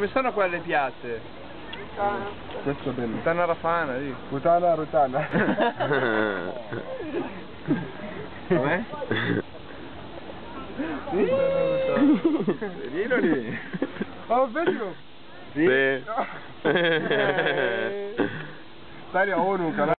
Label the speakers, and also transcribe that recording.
Speaker 1: Come sono quelle Rutana.
Speaker 2: Questo è bello.
Speaker 1: Rafana, lì.
Speaker 2: Putana rotana.
Speaker 1: Com'è? Lì lì.
Speaker 2: Oh, vedi?
Speaker 3: Sì.
Speaker 2: Stari a ONU, canale.